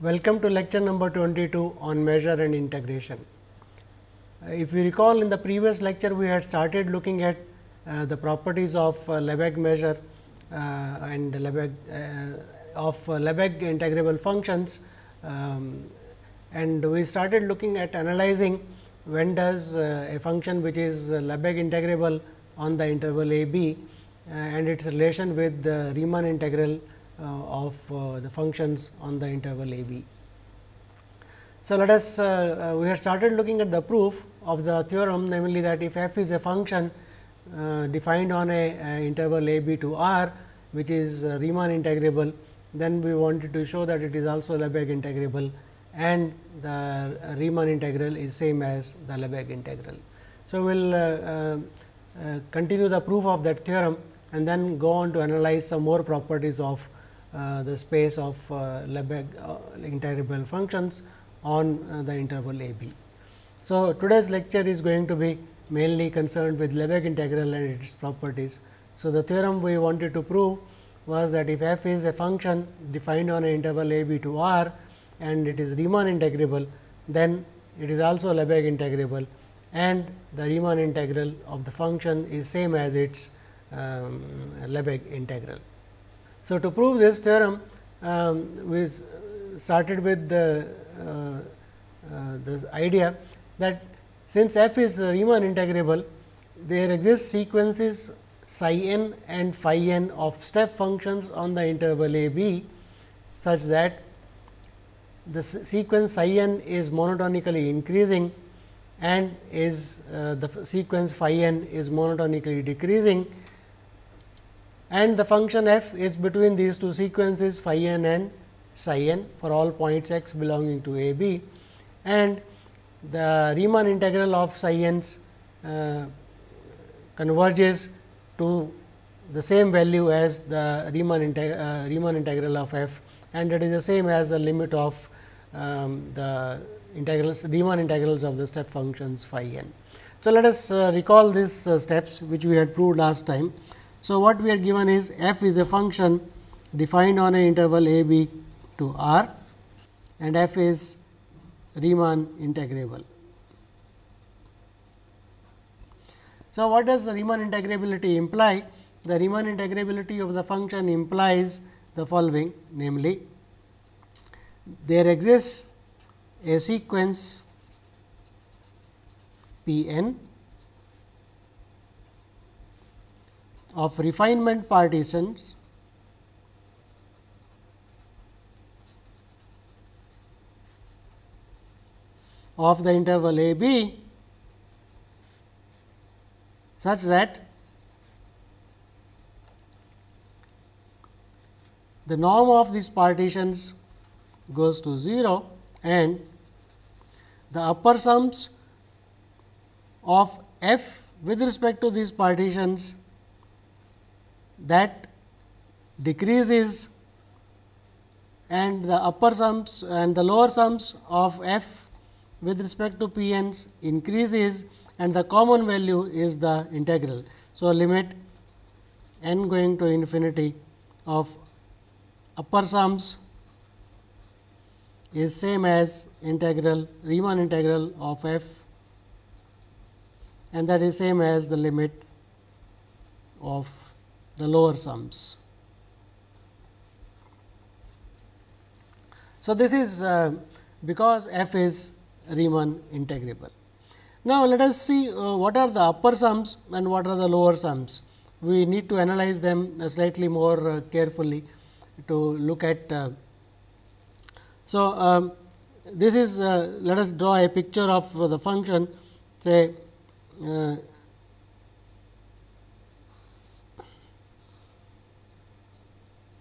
Welcome to lecture number 22 on measure and integration. Uh, if you recall in the previous lecture we had started looking at uh, the properties of uh, Lebesgue measure uh, and Lebesgue uh, of uh, Lebesgue integrable functions um, and we started looking at analyzing when does a function which is Lebesgue integrable on the interval a b and its relation with the Riemann integral of the functions on the interval a b. So, let us uh, uh, we have started looking at the proof of the theorem namely that if f is a function uh, defined on a, a, interval a b to r which is Riemann integrable then we wanted to show that it is also Lebesgue integrable and the Riemann integral is same as the Lebesgue integral. So, we will uh, uh, continue the proof of that theorem and then go on to analyze some more properties of uh, the space of Lebesgue integrable functions on uh, the interval a b. So, today's lecture is going to be mainly concerned with Lebesgue integral and its properties. So, the theorem we wanted to prove was that if f is a function defined on an interval a b to r and it is Riemann integrable, then it is also Lebesgue integrable and the Riemann integral of the function is same as its um, Lebesgue integral. So, to prove this theorem, um, we started with the uh, uh, the idea that since f is Riemann integrable, there exist sequences psi n and phi n of step functions on the interval a b such that the sequence psi n is monotonically increasing and is uh, the sequence phi n is monotonically decreasing and the function f is between these two sequences phi n and psi n for all points x belonging to a b and the Riemann integral of psi n's uh, converges to the same value as the Riemann, integ uh, Riemann integral of f and it is the same as the limit of um, the integrals Riemann integrals of the step functions phi n. So, let us uh, recall these uh, steps which we had proved last time. So, what we are given is f is a function defined on an interval a b to R and f is Riemann integrable. So, what does the Riemann integrability imply? The Riemann integrability of the function implies the following namely, there exists a sequence P n of refinement partitions of the interval a b such that the norm of these partitions goes to 0 and the upper sums of f with respect to these partitions that decreases and the upper sums and the lower sums of f with respect to p n's increases and the common value is the integral. So, limit n going to infinity of upper sums is same as integral Riemann integral of f and that is same as the limit of the lower sums. So, this is uh, because f is Riemann integrable. Now, let us see uh, what are the upper sums and what are the lower sums. We need to analyze them uh, slightly more uh, carefully to look at. Uh, so, um, this is uh, let us draw a picture of the function say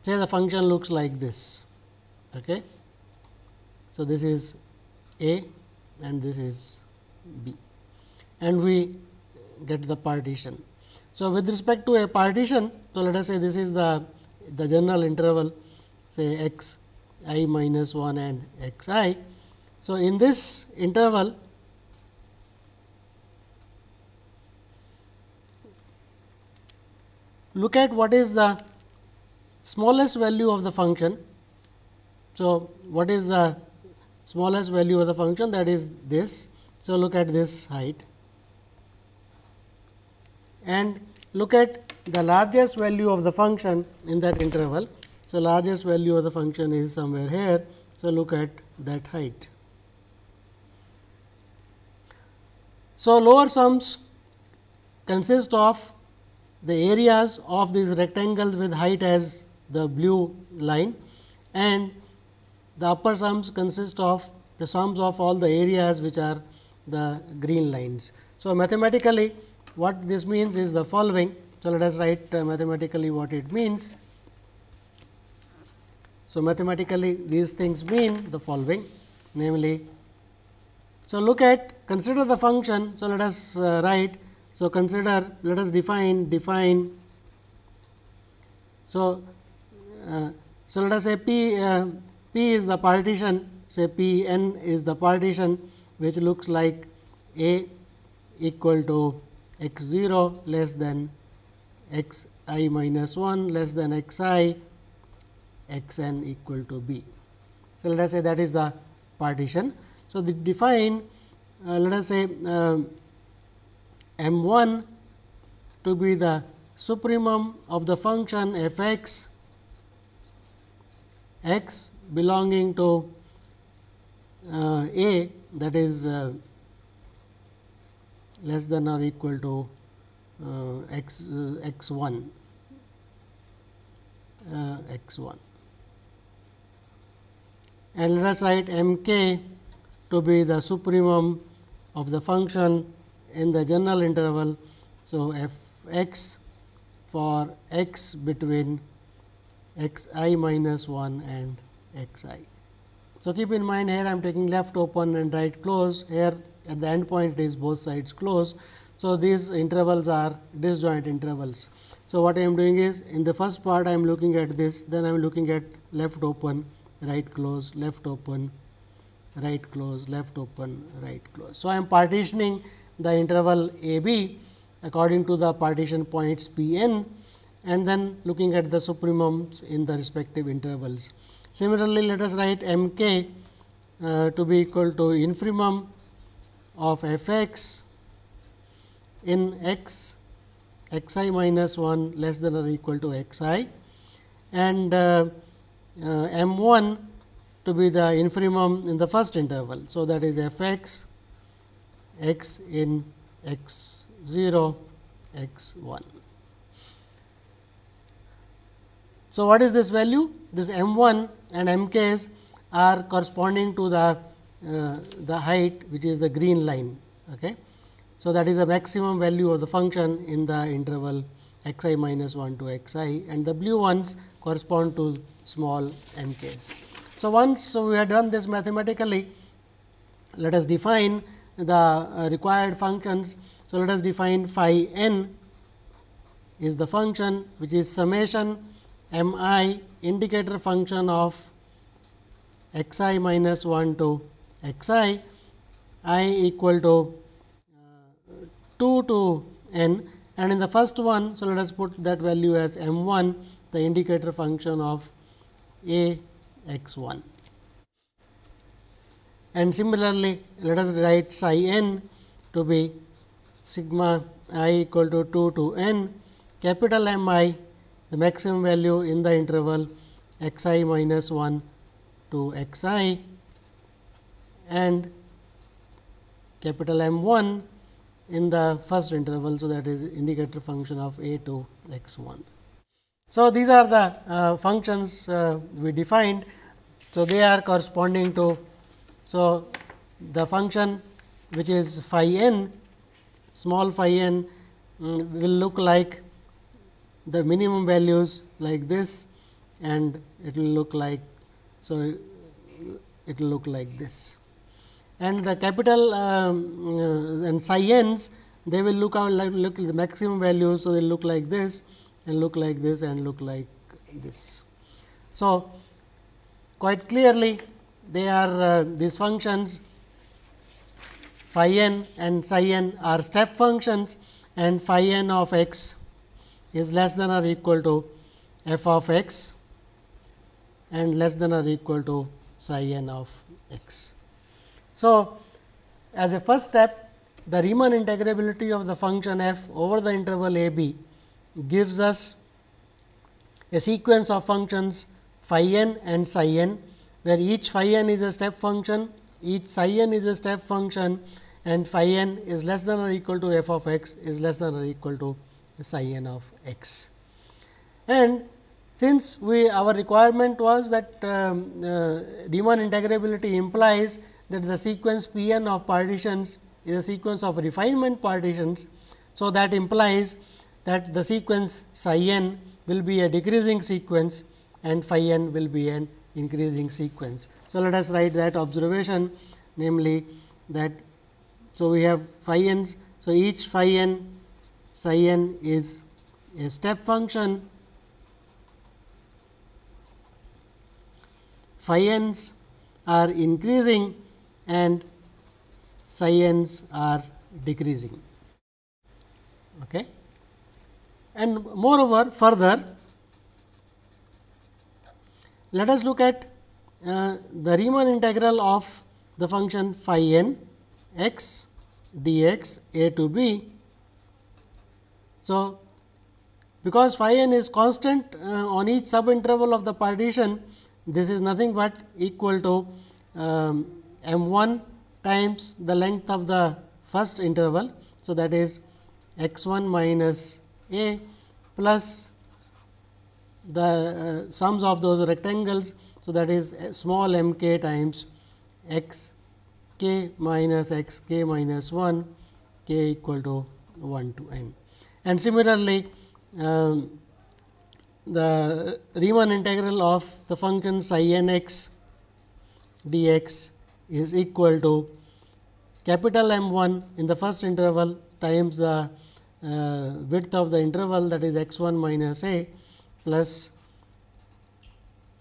say the function looks like this. Okay. So, this is a and this is B and we get the partition. So, with respect to a partition, so let us say this is the, the general interval say x i minus 1 and x i. So, in this interval look at what is the smallest value of the function So, what is the smallest value of the function that is this. So, look at this height and look at the largest value of the function in that interval. So, largest value of the function is somewhere here. So, look at that height. So, lower sums consist of the areas of these rectangles with height as the blue line and the upper sums consist of the sums of all the areas which are the green lines. So, mathematically what this means is the following. So, let us write uh, mathematically what it means. So, mathematically these things mean the following namely. So, look at consider the function. So, let us uh, write. So, consider let us define define. So, so let us say p uh, p is the partition say p n is the partition which looks like a equal to x 0 less than x i minus 1 less than x i x n equal to b. So, let us say that is the partition. So, the define uh, let us say uh, m 1 to be the supremum of the function f x x belonging to uh, a that is uh, less than or equal to uh, x uh, x 1 uh, x 1 and let us write m k to be the supremum of the function in the general interval. So, f x for x between x i minus 1 and x i. So, keep in mind here I am taking left open and right close here at the end point it is both sides close. So, these intervals are disjoint intervals. So, what I am doing is in the first part I am looking at this then I am looking at left open right close left open right close left open right close. So, I am partitioning the interval a b according to the partition points p n and then looking at the supremums in the respective intervals. Similarly, let us write m k uh, to be equal to infimum of f x in x x i minus 1 less than or equal to x i and uh, uh, m 1 to be the infimum in the first interval. So, that is f x x in x 0 x 1. So, what is this value? This m 1 and mks are corresponding to the uh, the height which is the green line. Okay. So, that is the maximum value of the function in the interval x i minus 1 to x i and the blue ones correspond to small mks. So, once we have done this mathematically, let us define the uh, required functions. So, let us define phi n is the function which is summation m i indicator function of x i minus 1 to x i i equal to uh, 2 to n and in the first one. So, let us put that value as m 1 the indicator function of a x 1 and similarly, let us write psi n to be sigma i equal to 2 to n capital M i the maximum value in the interval x i minus 1 to x i and capital M 1 in the first interval. So, that is indicator function of a to x 1. So, these are the uh, functions uh, we defined. So, they are corresponding to. So, the function which is phi n small phi n um, will look like the minimum values like this and it will look like. So, it will look like this and the capital um, uh, and psi n's they will look out like look the maximum values. So, they look like this and look like this and look like this. So, quite clearly they are uh, these functions phi n and psi n are step functions and phi n of x is less than or equal to f of x and less than or equal to psi n of x. So, as a first step the Riemann integrability of the function f over the interval a b gives us a sequence of functions phi n and psi n, where each phi n is a step function, each psi n is a step function and phi n is less than or equal to f of x is less than or equal to psi n of x. And since we our requirement was that um, uh, Riemann integrability implies that the sequence P n of partitions is a sequence of refinement partitions. So, that implies that the sequence psi n will be a decreasing sequence and phi n will be an increasing sequence. So, let us write that observation namely that so we have phi n. So, each phi n psi n is a step function phi n's are increasing and psi n's are decreasing. Okay. And moreover, further let us look at uh, the Riemann integral of the function phi n x dx a to b. So, because phi n is constant uh, on each subinterval of the partition, this is nothing but equal to um, m 1 times the length of the first interval. So, that is x 1 minus a plus the uh, sums of those rectangles. So, that is small m k times x k minus x k minus 1 k equal to 1 to n. And similarly, um, the Riemann integral of the function psi n x dx is equal to capital M 1 in the first interval times the uh, width of the interval that is x 1 minus a plus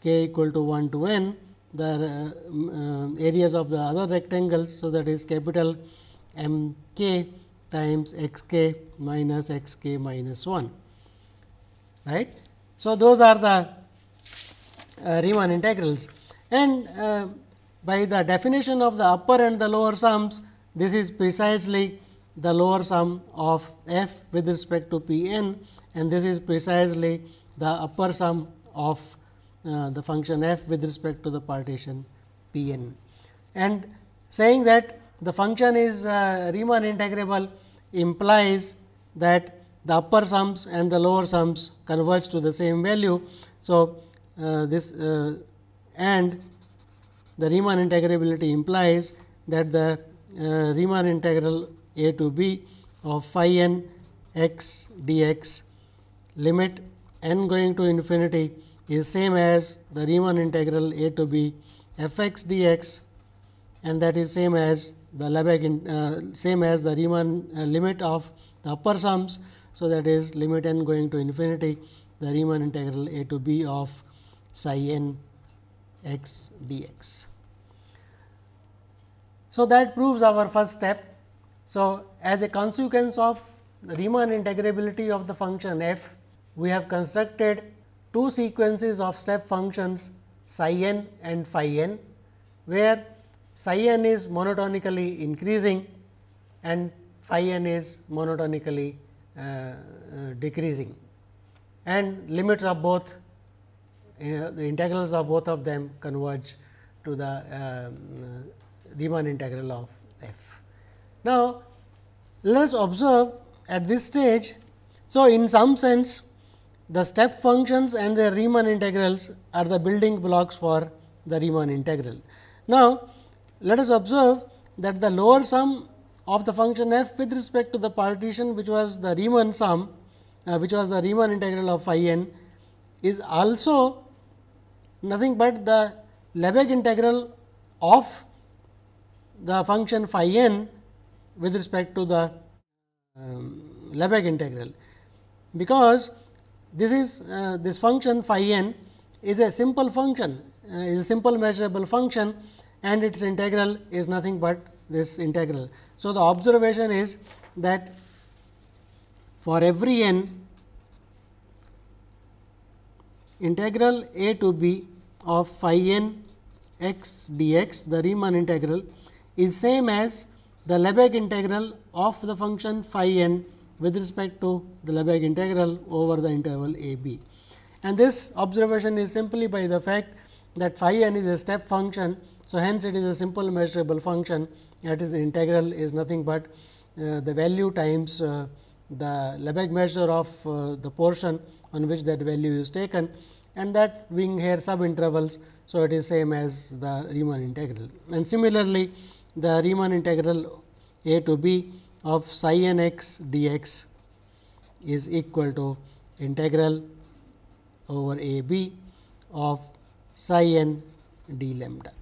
k equal to 1 to n the uh, areas of the other rectangles. So, that is capital M k times x k minus x k minus 1 right. So, those are the uh, Riemann integrals and uh, by the definition of the upper and the lower sums this is precisely the lower sum of f with respect to P n and this is precisely the upper sum of uh, the function f with respect to the partition P n. And saying that the function is uh, Riemann integrable implies that the upper sums and the lower sums converge to the same value. So, uh, this uh, and the Riemann integrability implies that the uh, Riemann integral a to b of phi n x dx limit n going to infinity is same as the Riemann integral a to b f x dx and that is same as the Lebesgue in, uh, same as the Riemann uh, limit of the upper sums so, that is limit n going to infinity the Riemann integral a to b of psi n x dx. So, that proves our first step. So, as a consequence of the Riemann integrability of the function f, we have constructed two sequences of step functions psi n and phi n, where psi n is monotonically increasing and phi n is monotonically uh, uh, decreasing and limits of both uh, the integrals of both of them converge to the um, Riemann integral of f. Now, let us observe at this stage. So, in some sense the step functions and their Riemann integrals are the building blocks for the Riemann integral. Now, let us observe that the lower sum of the function f with respect to the partition which was the Riemann sum uh, which was the Riemann integral of phi n is also nothing but the Lebesgue integral of the function phi n with respect to the um, Lebesgue integral, because this is uh, this function phi n is a simple function uh, is a simple measurable function and its integral is nothing but this integral. So, the observation is that for every n integral a to b of phi n x dx the Riemann integral is same as the Lebesgue integral of the function phi n with respect to the Lebesgue integral over the interval a b. And this observation is simply by the fact that phi n is a step function. So, hence it is a simple measurable function that is integral is nothing but uh, the value times uh, the Lebesgue measure of uh, the portion on which that value is taken and that being here sub intervals. So, it is same as the Riemann integral and similarly the Riemann integral a to b of psi n x dx is equal to integral over a b of psi n d lambda.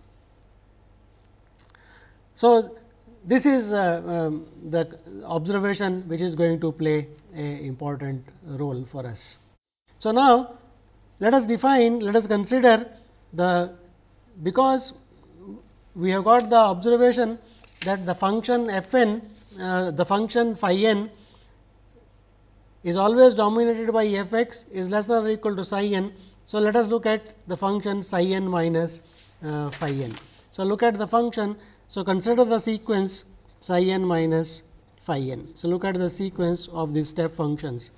So, this is uh, um, the observation which is going to play a important role for us. So, now let us define let us consider the because we have got the observation that the function f n uh, the function phi n is always dominated by f x is less than or equal to psi n. So, let us look at the function psi n minus uh, phi n. So, look at the function. So, consider the sequence psi n minus phi n. So, look at the sequence of these step functions.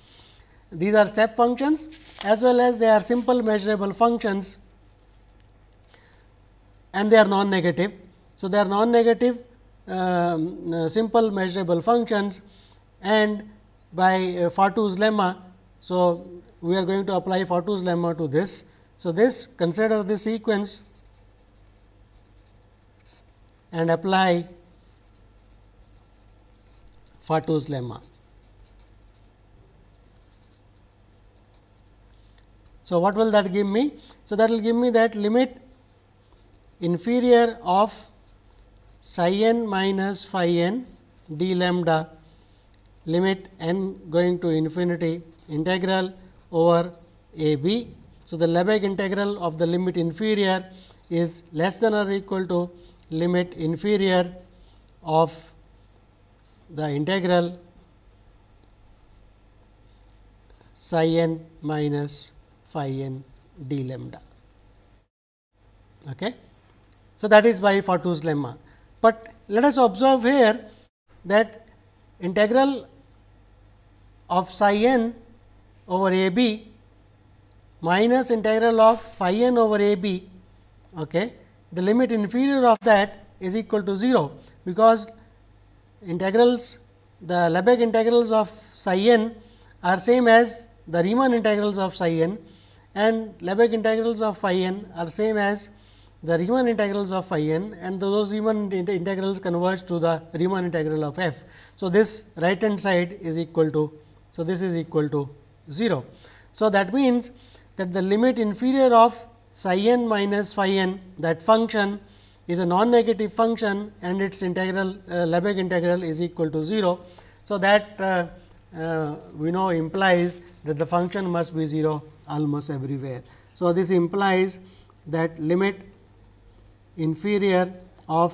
These are step functions as well as they are simple measurable functions and they are non negative. So, they are non negative um, uh, simple measurable functions and by uh, Fatou's lemma. So, we are going to apply Fatou's lemma to this. So, this consider this sequence and apply Fatou's lemma. So, what will that give me? So, that will give me that limit inferior of psi n minus phi n d lambda limit n going to infinity integral over a b. So, the Lebesgue integral of the limit inferior is less than or equal to limit inferior of the integral psi n minus phi n d lambda. Okay. So, that is by Fatou's lemma. But let us observe here that integral of psi n over a b minus integral of phi n over a b, okay, the limit inferior of that is equal to 0, because integrals the Lebesgue integrals of psi n are same as the Riemann integrals of psi n and Lebesgue integrals of phi n are same as the Riemann integrals of phi n and those Riemann integrals converge to the Riemann integral of f. So, this right hand side is equal to, so this is equal to 0. So, that means that the limit inferior of psi n minus phi n that function is a non negative function and its integral uh, Lebesgue integral is equal to 0. So, that uh, uh, we know implies that the function must be 0 almost everywhere. So, this implies that limit inferior of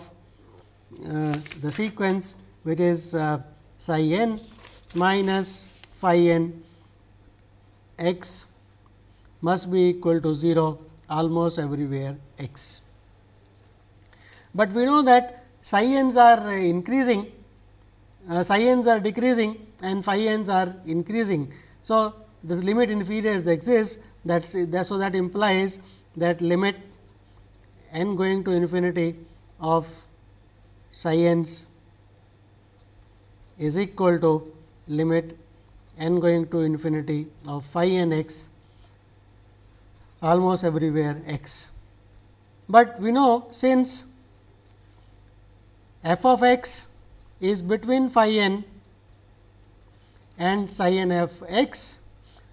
uh, the sequence which is uh, psi n minus phi n x must be equal to 0 almost everywhere x. But we know that psi n's are increasing, uh, psi n's are decreasing and phi n's are increasing. So, this limit inferior exists that so that implies that limit n going to infinity of psi n's is equal to limit n going to infinity of phi n x almost everywhere x. But we know since f of x is between phi n and psi n f x,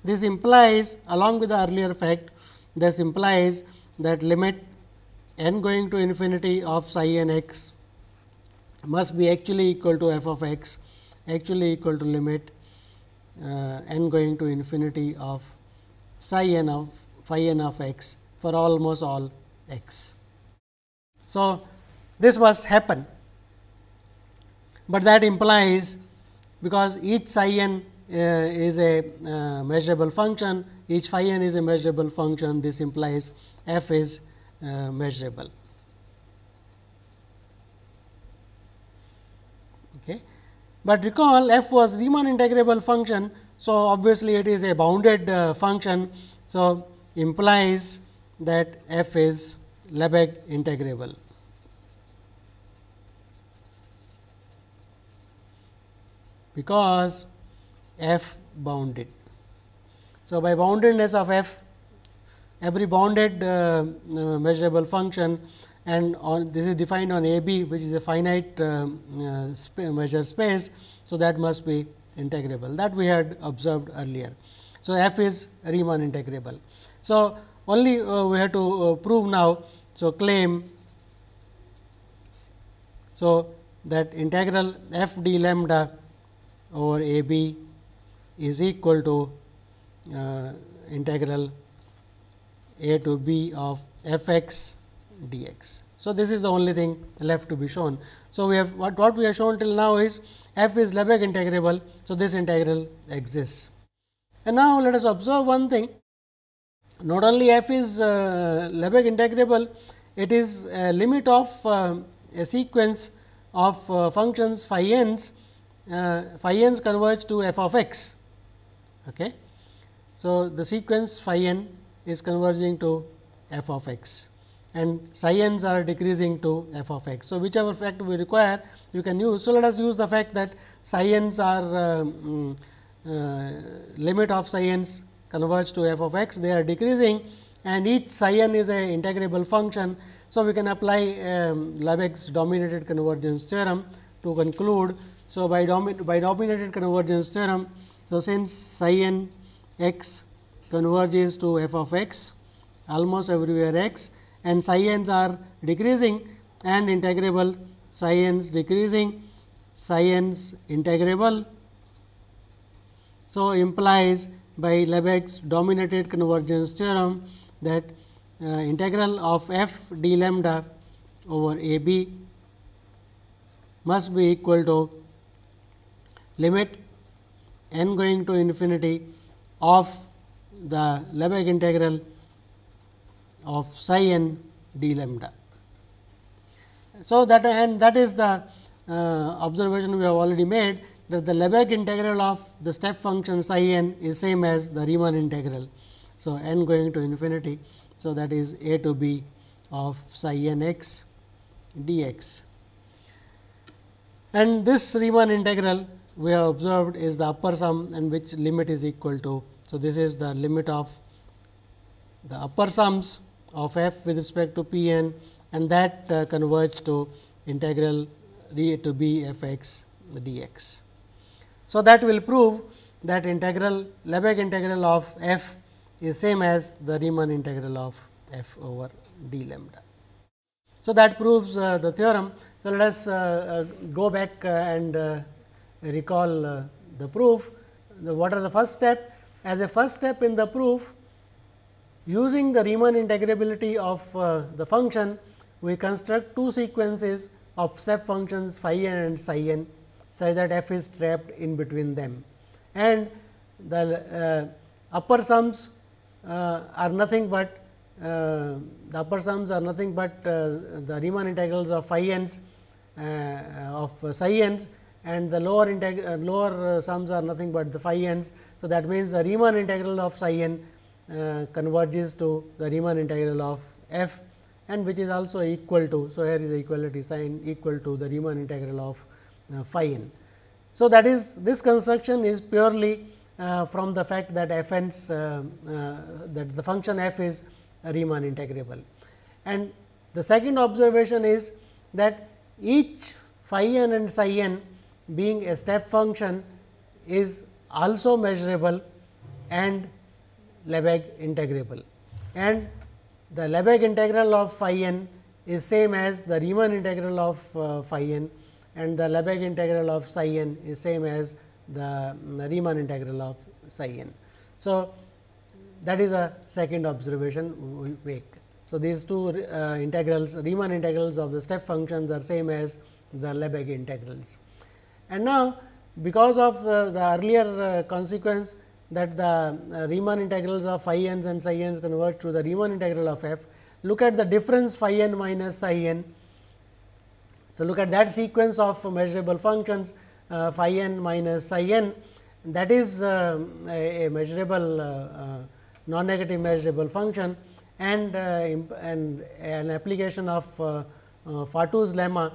this implies along with the earlier fact, this implies that limit n going to infinity of psi n x must be actually equal to f of x actually equal to limit uh, n going to infinity of psi n of phi n of x for almost all x. So, this must happen, but that implies because each psi n uh, is a uh, measurable function, each phi n is a measurable function, this implies f is uh, measurable. Okay. But recall f was Riemann integrable function. So, obviously, it is a bounded uh, function. So, implies that f is Lebesgue integrable. because f bounded. So, by boundedness of f every bounded uh, uh, measurable function and on this is defined on a b which is a finite uh, uh sp measure space. So, that must be integrable that we had observed earlier. So, f is Riemann integrable. So, only uh, we have to uh, prove now. So, claim so that integral f d lambda over a b is equal to uh, integral a to b of f x dx. So, this is the only thing left to be shown. So, we have what, what we have shown till now is f is Lebesgue integrable. So, this integral exists. And now, let us observe one thing not only f is uh, Lebesgue integrable, it is a limit of uh, a sequence of uh, functions phi n's uh, phi n's converge to f of x. Okay. So, the sequence phi n is converging to f of x and psi n's are decreasing to f of x. So, whichever fact we require you can use. So, let us use the fact that psi n's are um, uh, limit of psi n's converge to f of x they are decreasing and each psi n is a integrable function. So, we can apply um, Lebesgue's dominated convergence theorem to conclude so, by, domi by dominated convergence theorem, so since psi n x converges to f of x almost everywhere x and psi n's are decreasing and integrable psi n's decreasing psi n's integrable. So, implies by Lebesgue's dominated convergence theorem that uh, integral of f d lambda over a b must be equal to limit n going to infinity of the Lebesgue integral of psi n d lambda. So, that and that is the uh, observation we have already made that the Lebesgue integral of the step function psi n is same as the Riemann integral. So, n going to infinity. So, that is a to b of psi n x dx. And this Riemann integral we have observed is the upper sum and which limit is equal to. So, this is the limit of the upper sums of f with respect to p n and that uh, converge to integral d to b f x dx. So, that will prove that integral Lebesgue integral of f is same as the Riemann integral of f over d lambda. So, that proves uh, the theorem. So, let us uh, uh go back uh, and uh, recall uh, the proof. The, what are the first step? As a first step in the proof, using the Riemann integrability of the function, we construct two sequences of step functions phi n and psi n, such that f is trapped in between them. And the uh, upper sums uh, are nothing but uh, the upper sums are nothing but uh, the Riemann integrals of phi n's of psi n's and the lower uh, lower uh, sums are nothing but the phi n's. So, that means, the Riemann integral of psi n uh, converges to the Riemann integral of f and which is also equal to. So, here is the equality sign equal to the Riemann integral of uh, phi n. So, that is this construction is purely uh, from the fact that f n's uh, that the function f is Riemann integrable. And the second observation is that each phi n and psi n being a step function is also measurable and Lebesgue integrable. And the Lebesgue integral of phi n is same as the Riemann integral of uh, phi n and the Lebesgue integral of psi n is same as the, the Riemann integral of psi n. So, that is a second observation we make. So, these two uh, integrals Riemann integrals of the step functions are same as the Lebesgue integrals. And now, because of uh, the earlier uh, consequence that the uh, Riemann integrals of phi n's and psi n's converge to the Riemann integral of f. look at the difference phi n minus psi n. So, look at that sequence of measurable functions uh, phi n minus psi n that is uh, a, a, measurable uh, uh non-negative measurable function and, uh, and an application of uh, Fatou's lemma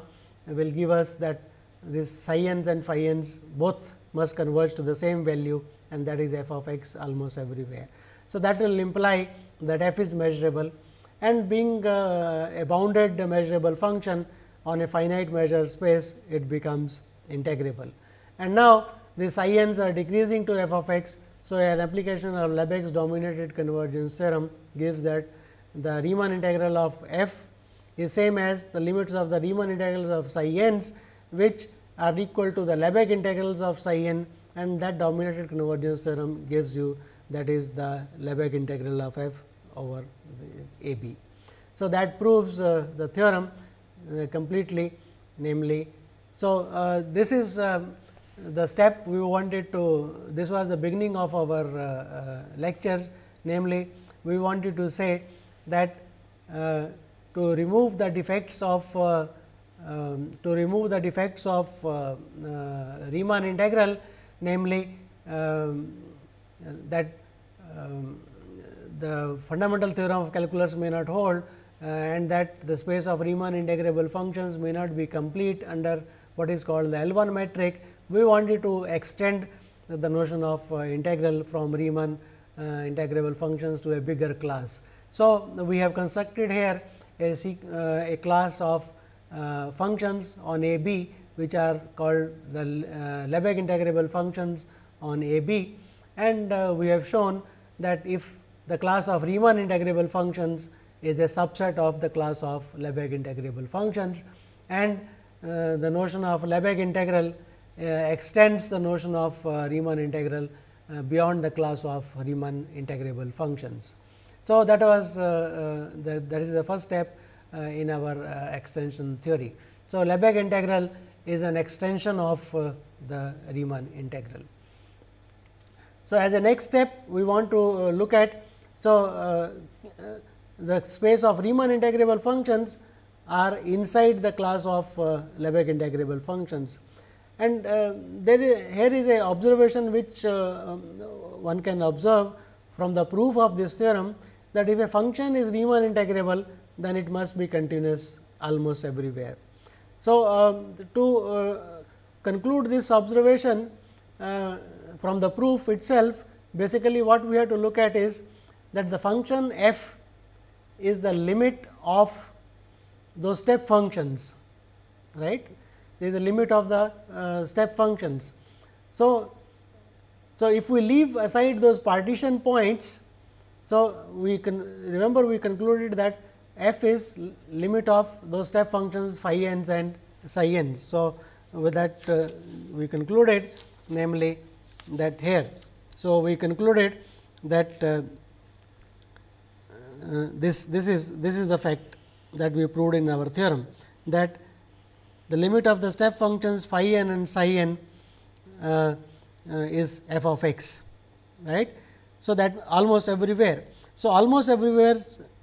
will give us that this psi n's and phi n's both must converge to the same value and that is f of x almost everywhere. So, that will imply that f is measurable and being uh, a bounded measurable function on a finite measure space it becomes integrable. And now, the psi n's are decreasing to f of x. So, an application of Lebesgue dominated convergence theorem gives that the Riemann integral of f is same as the limits of the Riemann integrals of psi n's which are equal to the Lebesgue integrals of psi n and that dominated convergence theorem gives you that is the Lebesgue integral of f over a b. So, that proves uh, the theorem completely namely. So, uh, this is um, the step we wanted to this was the beginning of our uh, uh, lectures namely we wanted to say that uh, to remove the defects of um, to remove the defects of Riemann integral namely um, that um, the fundamental theorem of calculus may not hold uh, and that the space of Riemann integrable functions may not be complete under what is called the L 1 metric. We wanted to extend the notion of uh, integral from Riemann uh, integrable functions to a bigger class. So, we have constructed here a, uh, a class of uh, functions on A b which are called the uh, Lebesgue integrable functions on A b and we have shown that if the class of Riemann integrable functions is a subset of the class of Lebesgue integrable functions and uh, the notion of Lebesgue integral uh, extends the notion of uh, Riemann integral uh, beyond the class of Riemann integrable functions. So, that was uh, uh, the, that is the first step in our extension theory. So, Lebesgue integral is an extension of the Riemann integral. So, as a next step we want to look at so, the space of Riemann integrable functions are inside the class of uh, Lebesgue integrable functions. And uh, there is, here is a observation which uh, um, one can observe from the proof of this theorem that if a function is Riemann integrable, then it must be continuous almost everywhere. So, um, to uh, conclude this observation uh, from the proof itself, basically what we have to look at is that the function f is the limit of those step functions, right. This is the limit of the uh, step functions. So, so if we leave aside those partition points, so we can remember we concluded that f is limit of those step functions phi n's and psi n's. So, with that uh, we concluded namely that here. So, we concluded that uh, uh, this this is this is the fact that we proved in our theorem that the limit of the step functions phi n and psi n uh, uh, is f of x right. So, that almost everywhere. So, almost everywhere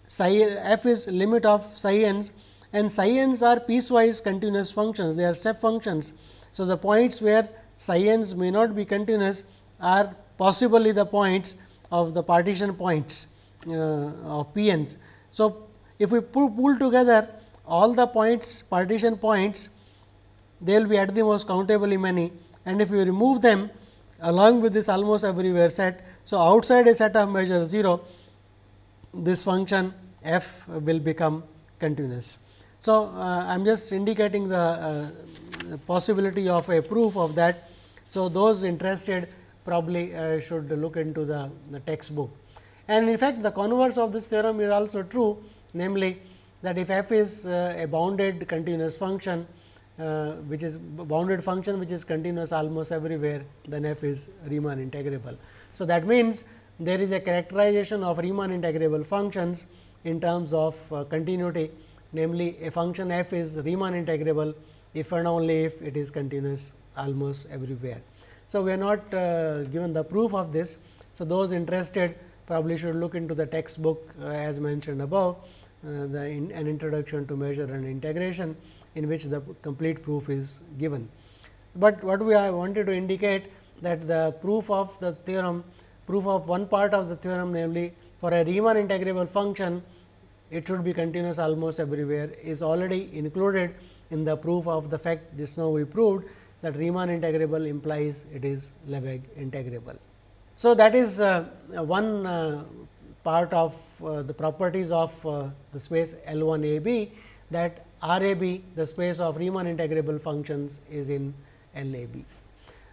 psi f is limit of psi n's and psi n's are piecewise continuous functions they are step functions. So, the points where psi n's may not be continuous are possibly the points of the partition points of p n's. So, if we pull together all the points partition points they will be at the most countably many and if we remove them along with this almost everywhere set. So, outside a set of measure 0 this function f will become continuous. So, uh, I am just indicating the uh, possibility of a proof of that. So, those interested probably uh, should look into the, the textbook. And in fact, the converse of this theorem is also true namely that if f is uh, a bounded continuous function uh, which is bounded function which is continuous almost everywhere then f is Riemann integrable. So, that means there is a characterization of Riemann integrable functions in terms of uh, continuity namely a function f is Riemann integrable if and only if it is continuous almost everywhere. So, we are not uh, given the proof of this. So, those interested probably should look into the textbook uh, as mentioned above uh, the in, an introduction to measure and integration in which the complete proof is given. But what we I wanted to indicate that the proof of the theorem, proof of one part of the theorem namely for a Riemann integrable function, it should be continuous almost everywhere is already included in the proof of the fact just now we proved that Riemann integrable implies it is Lebesgue integrable. So, that is uh, one uh, part of uh, the properties of the space L 1 A B that R A B the space of Riemann integrable functions is in L A B.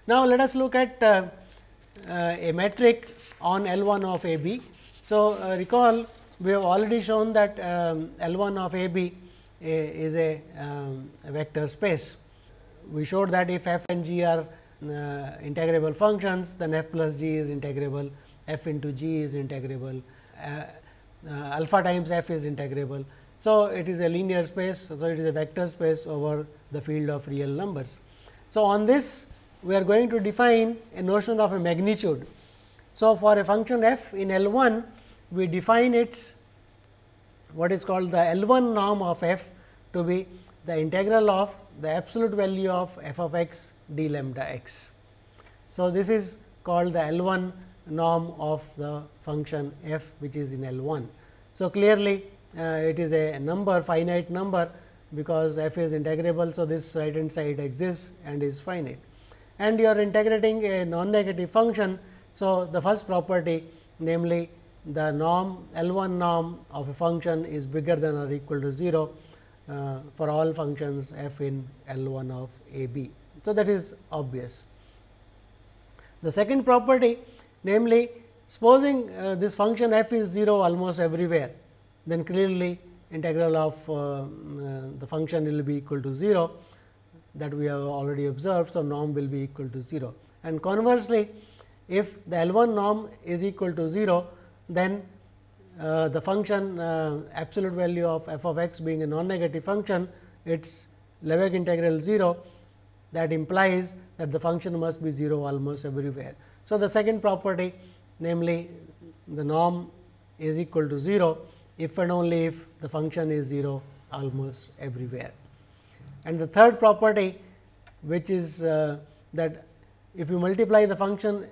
Now, let us look at a metric on L 1 of A B. So, recall we have already shown that um, L 1 of A B is a, um, a, vector space. We showed that if f and g are integrable functions, then f plus g is integrable, f into g is integrable, uh, uh, alpha times f is integrable. So, it is a linear space. So, it is a vector space over the field of real numbers. So, on this we are going to define a notion of a magnitude. So, for a function f in L 1 we define its what is called the L 1 norm of f to be the integral of the absolute value of f of x d lambda x. So, this is called the L 1 norm of the function f which is in L 1. So, clearly uh, it is a number finite number because f is integrable. So, this right hand side exists and is finite and you are integrating a non negative function. So, the first property namely the norm L 1 norm of a function is bigger than or equal to 0 uh, for all functions f in L 1 of a b. So, that is obvious. The second property namely supposing uh, this function f is 0 almost everywhere, then clearly integral of uh, uh, the function will be equal to 0 that we have already observed. So, norm will be equal to 0 and conversely, if the L 1 norm is equal to 0, then uh, the function uh, absolute value of f of x being a non negative function, its Lebesgue integral 0 that implies that the function must be 0 almost everywhere. So, the second property namely the norm is equal to 0 if and only if the function is 0 almost everywhere. And the third property which is uh, that if you multiply the function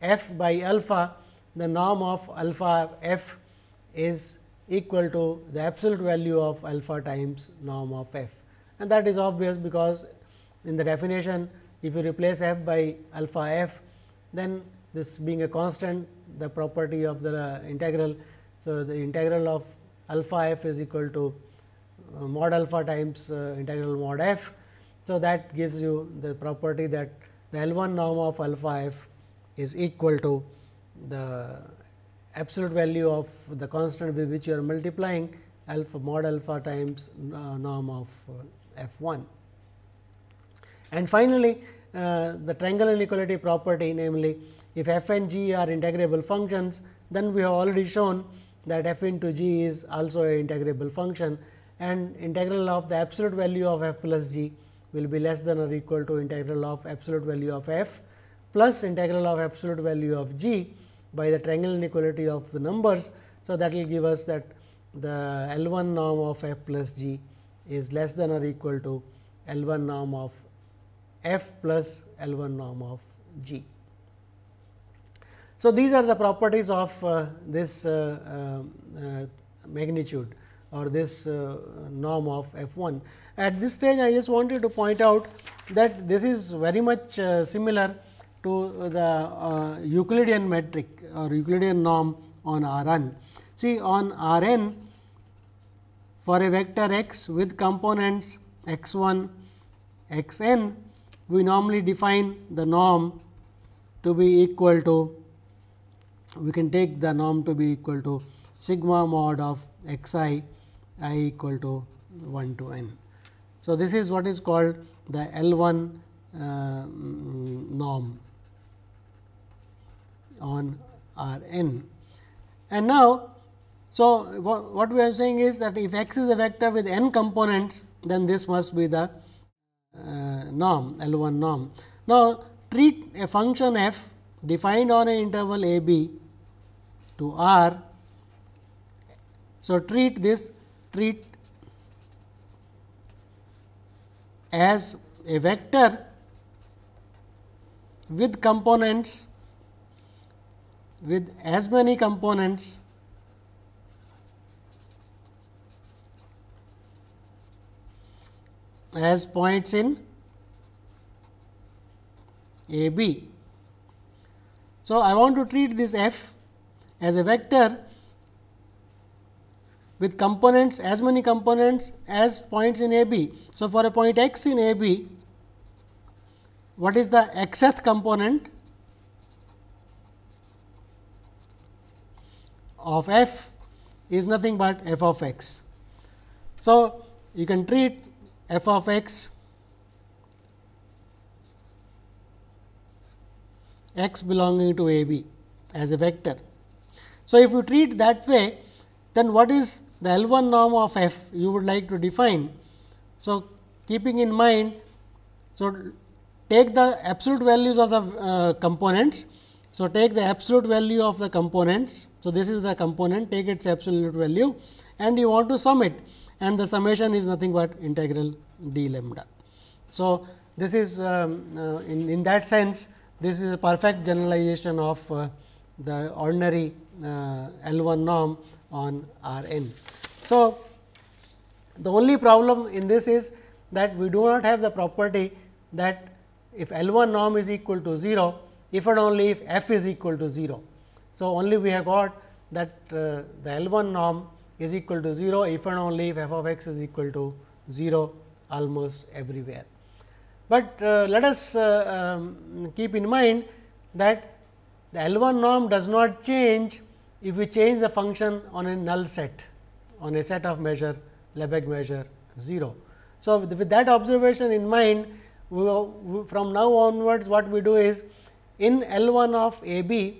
f by alpha, the norm of alpha f is equal to the absolute value of alpha times norm of f. And that is obvious because in the definition if you replace f by alpha f then this being a constant the property of the integral. So, the integral of alpha f is equal to uh, mod alpha times uh, integral mod f. So, that gives you the property that the L 1 norm of alpha f is equal to the absolute value of the constant with which you are multiplying alpha mod alpha times uh, norm of uh, f 1. And finally, uh, the triangle inequality property namely if f and g are integrable functions then we have already shown that f into g is also a integrable function and integral of the absolute value of f plus g will be less than or equal to integral of absolute value of f plus integral of absolute value of g by the triangle inequality of the numbers. So, that will give us that the L 1 norm of f plus g is less than or equal to L 1 norm of f plus L 1 norm of g. So, these are the properties of uh, this uh, uh, magnitude or this uh, norm of f 1. At this stage, I just wanted to point out that this is very much uh, similar to the uh, Euclidean metric or Euclidean norm on R n. See on R n for a vector x with components x 1 x n we normally define the norm to be equal to we can take the norm to be equal to sigma mod of x i i equal to 1 to n. So, this is what is called the L 1 uh, norm on R n. And now, so what, we are saying is that if x is a vector with n components, then this must be the uh, norm L 1 norm. Now, treat a function f defined on an interval a b to r. So, treat this treat as a vector with components with as many components as points in A B. So, I want to treat this f as a vector with components as many components as points in A B. So, for a point x in A B, what is the xth component of f is nothing but f of x. So, you can treat f of x x belonging to a b as a vector. So, if you treat that way then what is the L 1 norm of f you would like to define. So, keeping in mind, so take the absolute values of the uh, components. So, take the absolute value of the components. So, this is the component take its absolute value and you want to sum it and the summation is nothing but integral d lambda. So, this is um, uh, in, in that sense this is a perfect generalization of uh, the ordinary uh, L 1 norm on R n. So, the only problem in this is that we do not have the property that if L 1 norm is equal to 0, if and only if f is equal to 0. So, only we have got that uh, the L 1 norm is equal to 0 if and only if f of x is equal to 0 almost everywhere. But uh, let us uh, um, keep in mind that the L 1 norm does not change if we change the function on a null set on a set of measure Lebesgue measure 0. So, with that observation in mind we, from now onwards what we do is in L 1 of A B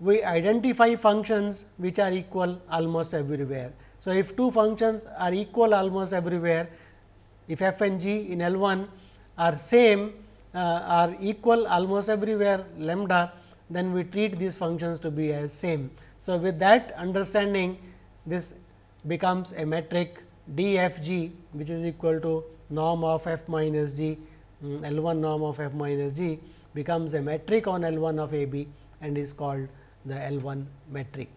we identify functions which are equal almost everywhere. So, if two functions are equal almost everywhere if f and g in L 1 are same uh, are equal almost everywhere lambda then we treat these functions to be as same. So, with that understanding this becomes a metric d f g which is equal to norm of f minus g um, L 1 norm of f minus g becomes a metric on L 1 of A b and is called the L 1 metric.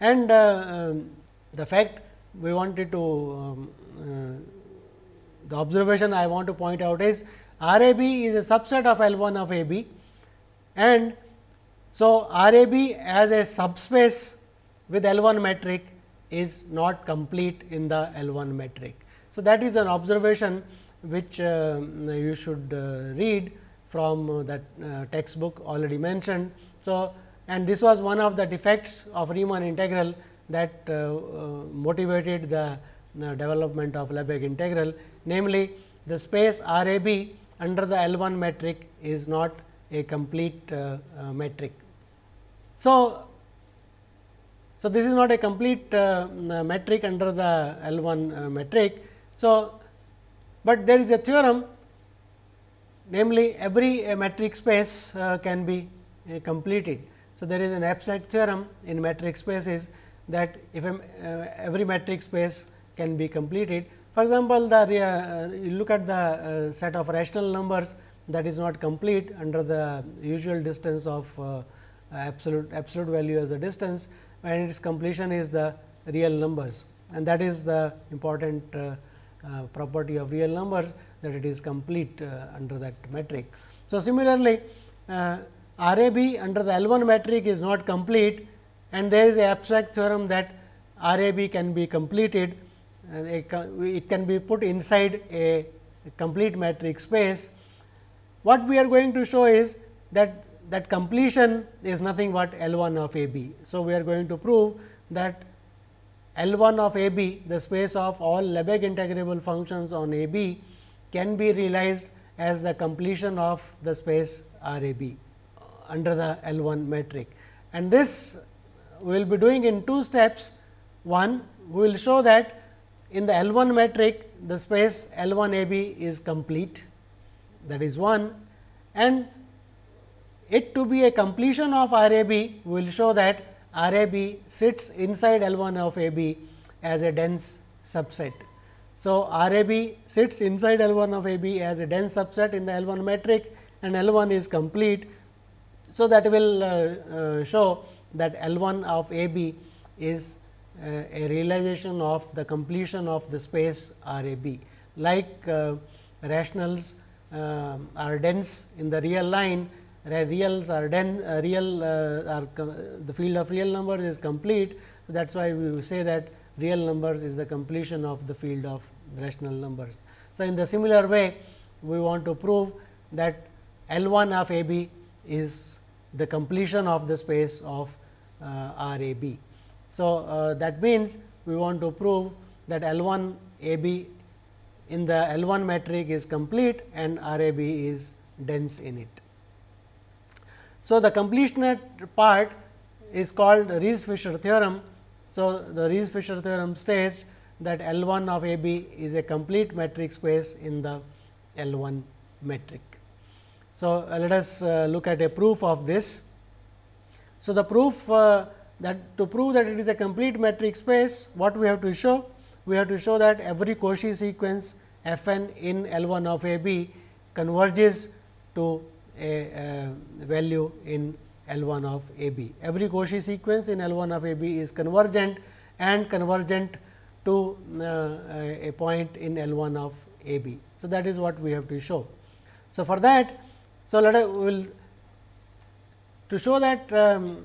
And uh, um, the fact we wanted to um, uh, the observation I want to point out is R A b is a subset of L 1 of A b and so, R A b as a subspace with L 1 metric is not complete in the L 1 metric. So, that is an observation which uh, you should uh, read from uh, that uh, textbook already mentioned. So, and this was one of the defects of Riemann integral that uh, motivated the development of Lebesgue integral namely the space R A b under the L 1 metric is not a complete metric. So, so this is not a complete metric under the L 1 uh, metric. So, but there is a theorem namely every uh, metric space uh, can be uh, completed. So, there is an abstract theorem in metric spaces that if a, uh, every metric space can be completed. For example, the you look at the set of rational numbers that is not complete under the usual distance of absolute absolute value as a distance and its completion is the real numbers and that is the important uh, uh, property of real numbers that it is complete uh, under that metric. So, similarly, uh, R A B under the L 1 metric is not complete and there is a abstract theorem that R A B can be completed uh, it can be put inside a complete metric space. What we are going to show is that that completion is nothing but L 1 of A b. So, we are going to prove that L 1 of A b the space of all Lebesgue integrable functions on A b can be realized as the completion of the space R A b uh, under the L 1 metric. And this we will be doing in two steps. One, we will show that in the L 1 metric the space L 1 A b is complete that is one and it to be a completion of R A B, we will show that R A B sits inside L 1 of A B as a dense subset. So, RAB sits inside L 1 of AB as a dense subset in the L 1 metric and L 1 is complete. So, that will uh, uh, show that L 1 of AB is uh, a realization of the completion of the space RAB. Like uh, rationals uh, are dense in the real line, reals are dense, uh, real are the field of real numbers is complete. So, that is why we say that real numbers is the completion of the field of rational numbers. So, in the similar way we want to prove that L 1 of A B is the completion of the space of uh, R A B. So, uh, that means we want to prove that L 1 A B in the L 1 metric is complete and R A B is dense in it. So, the completion part is called Riesz-Fischer theorem so, the Riesz-Fischer theorem states that L 1 of A B is a complete metric space in the L 1 metric. So, uh, let us uh, look at a proof of this. So, the proof uh, that to prove that it is a complete metric space, what we have to show? We have to show that every Cauchy sequence f n in L 1 of A B converges to a, value in L 1 of A B. Every Cauchy sequence in L 1 of A B is convergent and convergent to uh, a point in L 1 of A B. So, that is what we have to show. So, for that, so let us will to show that. Um,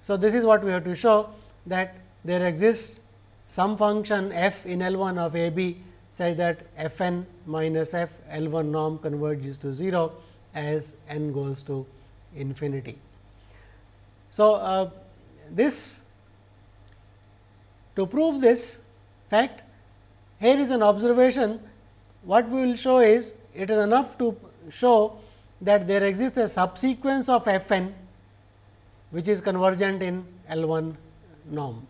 so, this is what we have to show that there exists some function f in L 1 of A B such that f n minus f L 1 norm converges to 0 as n goes to infinity. So, uh, this to prove this fact here is an observation what we will show is it is enough to show that there exists a subsequence of f n which is convergent in L 1 norm.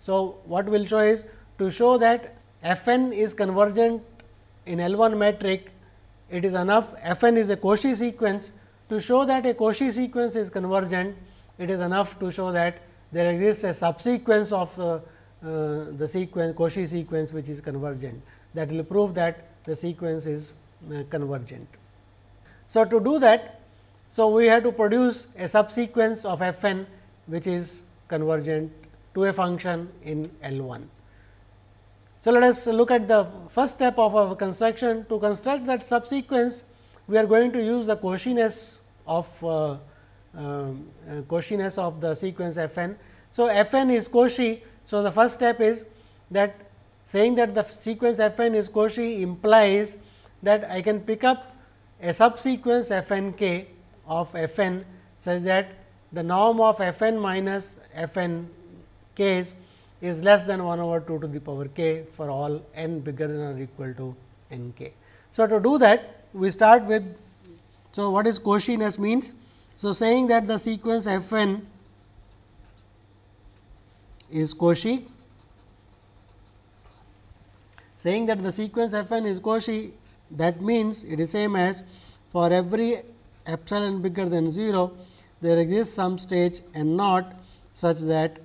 So, what we will show is to show that f n is convergent in L 1 metric it is enough f n is a Cauchy sequence to show that a Cauchy sequence is convergent, it is enough to show that there exists a subsequence of the, uh, the sequence Cauchy sequence which is convergent that will prove that the sequence is uh, convergent. So, to do that, so we have to produce a subsequence of f n which is convergent to a function in L 1. So, let us look at the first step of our construction. To construct that subsequence, we are going to use the Cauchyness of uh, uh, of the sequence f n. So, f n is Cauchy. So, the first step is that saying that the sequence f n is Cauchy implies that I can pick up a subsequence f n k of f n such that the norm of f n minus f n k's is less than 1 over 2 to the power k for all n bigger than or equal to n k. So, to do that we start with. So, what is Cauchyness means? So, saying that the sequence f n is Cauchy, saying that the sequence f n is Cauchy that means it is same as for every epsilon bigger than 0 there exists some stage n naught such that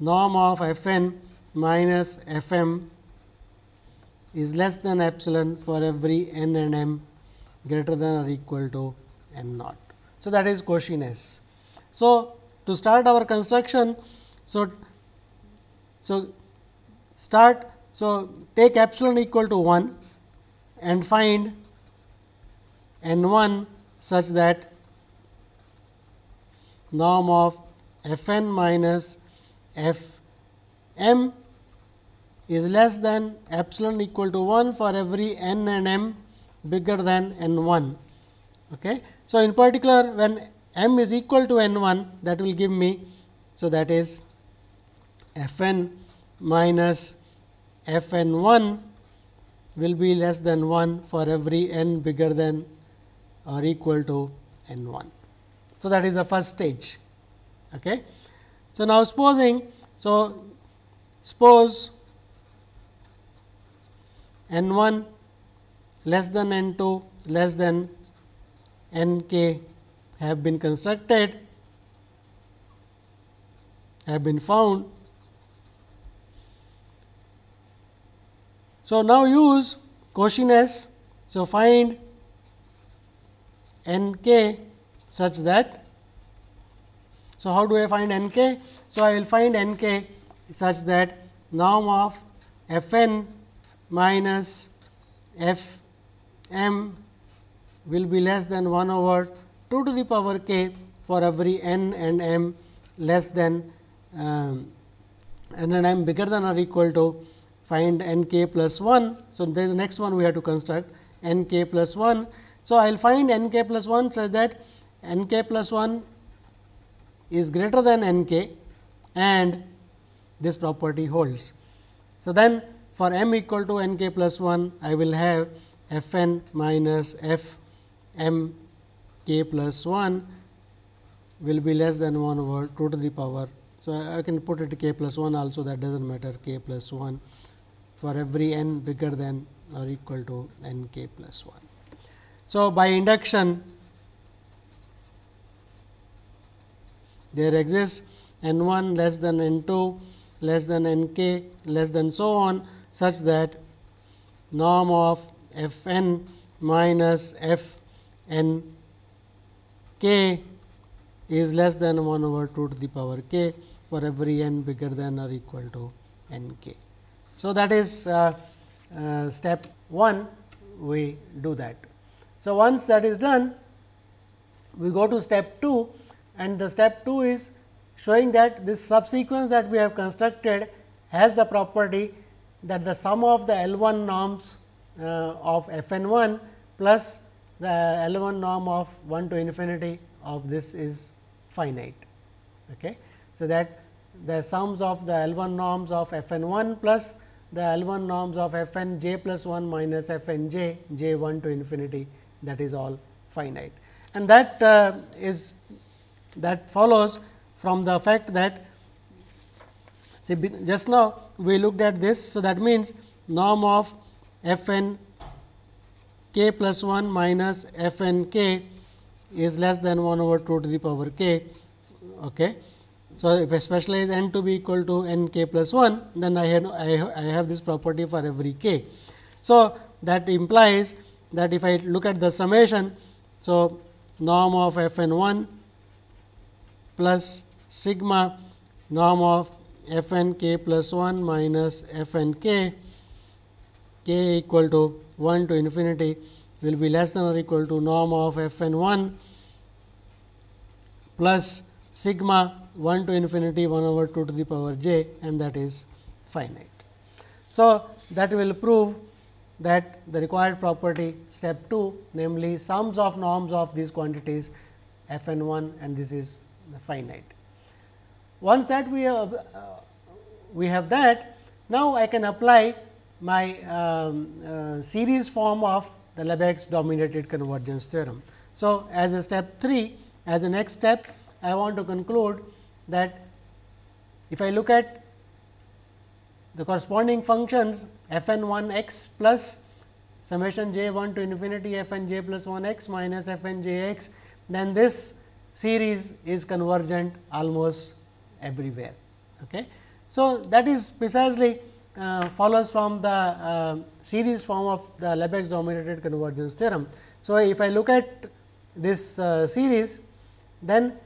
norm of f n minus f m is less than epsilon for every n and m greater than or equal to n naught. So, that is Cauchyness. So, to start our construction, so, so start, so take epsilon equal to 1 and find n 1 such that norm of f n minus f m is less than epsilon equal to 1 for every n and m bigger than n 1. Okay. So, in particular when m is equal to n 1 that will give me. So, that is f n minus f n 1 will be less than 1 for every n bigger than or equal to n 1. So, that is the first stage. Okay. So now supposing, so suppose n1 less than n2 less than nk have been constructed, have been found. So, now use Cauchiness. So, find n k such that so, how do I find n k? So, I will find n k such that norm of f n minus f m will be less than 1 over 2 to the power k for every n and m less than um, n and m bigger than or equal to find n k plus 1. So, there is next one we have to construct n k plus 1. So, I will find n k plus 1 such that n k plus 1 is greater than n k and this property holds. So, then for m equal to n k plus 1 I will have f n minus f m k plus 1 will be less than 1 over 2 to the power. So, I can put it k plus 1 also that does not matter k plus 1 for every n bigger than or equal to n k plus 1. So, by induction there exists n 1 less than n 2 less than n k less than so on such that norm of f n minus f n k is less than 1 over 2 to the power k for every n bigger than or equal to n k. So, that is uh, uh, step 1 we do that. So, once that is done we go to step 2 and the step 2 is showing that this subsequence that we have constructed has the property that the sum of the L 1 norms uh, of f n 1 plus the L 1 norm of 1 to infinity of this is finite. Okay. So, that the sums of the L 1 norms of f n 1 plus the L 1 norms of f n j plus 1 minus f n j j 1 to infinity that is all finite. And that uh, is that follows from the fact that see just now we looked at this. So, that means norm of f n k plus 1 minus f n k is less than 1 over 2 to the power k. Okay. So, if I specialize n to be equal to n k plus 1, then I have, I have this property for every k. So, that implies that if I look at the summation, so norm of f n 1 plus sigma norm of f n k plus 1 minus f n k k equal to 1 to infinity will be less than or equal to norm of f n 1 plus sigma 1 to infinity 1 over 2 to the power j and that is finite. So, that will prove that the required property step 2 namely sums of norms of these quantities f n 1 and this is finite. Once that we have, uh, we have that, now I can apply my um, uh, series form of the Lebesgue dominated convergence theorem. So, as a step 3, as a next step, I want to conclude that if I look at the corresponding functions f n 1 x plus summation j 1 to infinity f n j plus 1 x minus f n j x, then this series is convergent almost everywhere. Okay. So, that is precisely uh, follows from the uh, series form of the Lebesgue dominated convergence theorem. So, if I look at this uh, series, then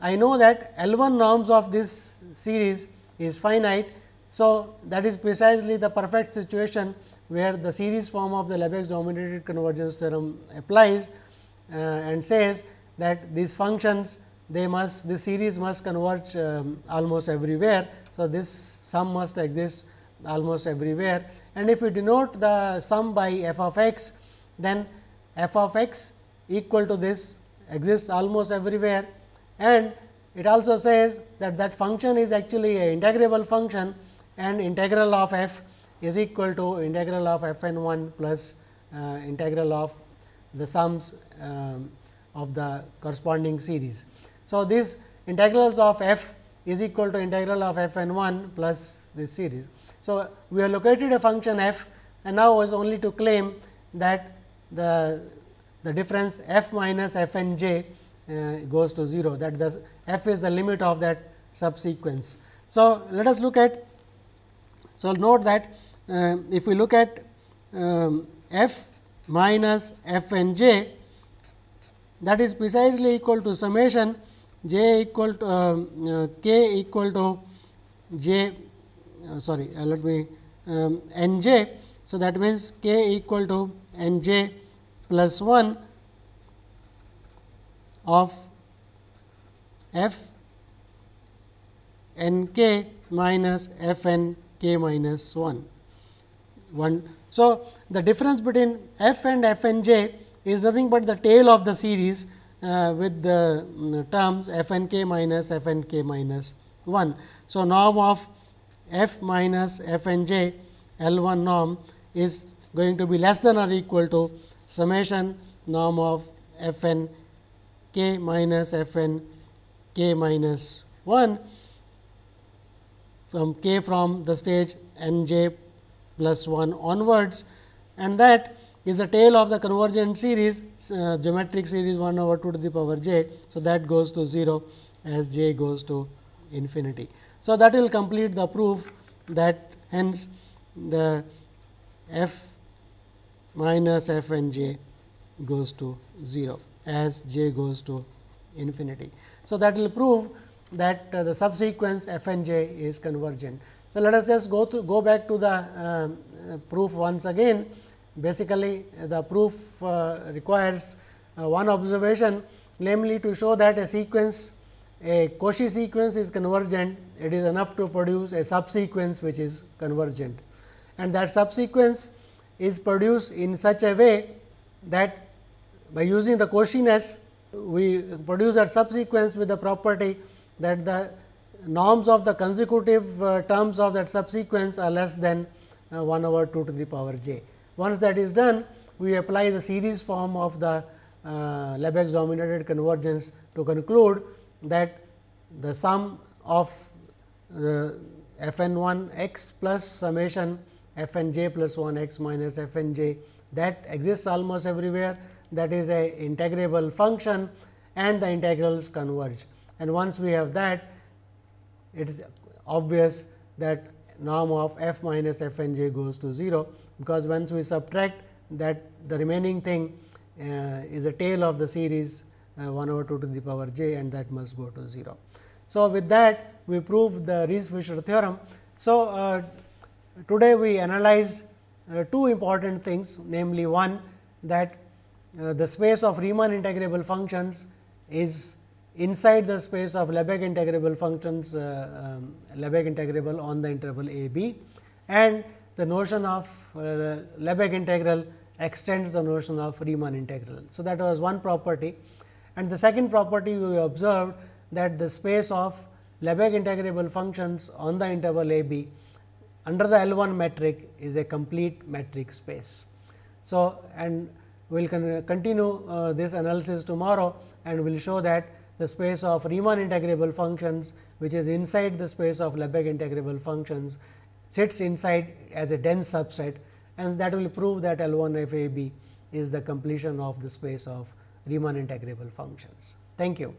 I know that L 1 norms of this series is finite. So, that is precisely the perfect situation where the series form of the Lebesgue dominated convergence theorem applies uh, and says that these functions they must this series must converge um, almost everywhere. So, this sum must exist almost everywhere and if we denote the sum by f of x then f of x equal to this exists almost everywhere and it also says that that function is actually a integrable function and integral of f is equal to integral of f n 1 plus uh, integral of the sums um, of the corresponding series. So, this integrals of f is equal to integral of f n 1 plus this series. So, we have located a function f and now is only to claim that the, the difference f minus f n j uh, goes to 0 that the f is the limit of that subsequence. So, let us look at so note that uh, if we look at um, f minus f n j that is precisely equal to summation j equal to uh, k equal to j uh, sorry uh, let me um, n j. So, that means, k equal to n j plus 1 of f n k minus f n k minus 1 1. So, the difference between f and f n j is nothing but the tail of the series uh, with the um, terms f n k minus f n k minus 1. So, norm of f minus f n j L 1 norm is going to be less than or equal to summation norm of f n k minus f n k minus 1 from k from the stage n j plus 1 onwards and that is the tail of the convergent series uh, geometric series 1 over 2 to the power j. So, that goes to 0 as j goes to infinity. So, that will complete the proof that hence the f minus f and j goes to 0 as j goes to infinity. So, that will prove that uh, the subsequence f and j is convergent. So, let us just go to go back to the uh, proof once again. Basically, the proof uh, requires uh, one observation namely to show that a sequence a Cauchy sequence is convergent, it is enough to produce a subsequence which is convergent. And that subsequence is produced in such a way that by using the Cauchiness, we produce that subsequence with the property that the norms of the consecutive uh, terms of that subsequence are less than uh, 1 over 2 to the power j. Once that is done, we apply the series form of the uh, Lebesgue dominated convergence to conclude that the sum of the f n 1 x plus summation f n j plus 1 x minus f n j that exists almost everywhere that is a integrable function and the integrals converge. And once we have that it is obvious that norm of f minus f n j goes to 0, because once we subtract that the remaining thing uh, is a tail of the series uh, 1 over 2 to the power j and that must go to 0. So, with that we prove the Riesz Fischer theorem. So, uh, today we analyzed uh, two important things namely one that uh, the space of Riemann integrable functions is inside the space of Lebesgue integrable functions uh, um, Lebesgue integrable on the interval a b and the notion of uh, Lebesgue integral extends the notion of Riemann integral. So, that was one property and the second property we observed that the space of Lebesgue integrable functions on the interval a b under the L 1 metric is a complete metric space. So, and we will con continue uh, this analysis tomorrow and we will show that the space of Riemann integrable functions which is inside the space of Lebesgue integrable functions sits inside as a dense subset and that will prove that L 1 f a b is the completion of the space of Riemann integrable functions. Thank you.